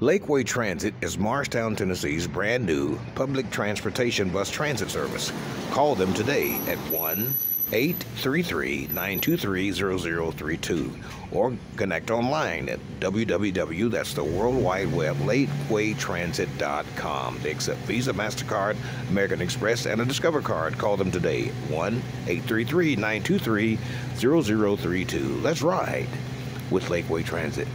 Lakeway Transit is Morristown, Tennessee's brand new public transportation bus transit service. Call them today at 1 833 923 0032 or connect online at www. That's the World Wide Web, lakewaytransit.com. They accept Visa, MasterCard, American Express, and a Discover card. Call them today 1 833 923 0032. Let's ride with Lakeway Transit.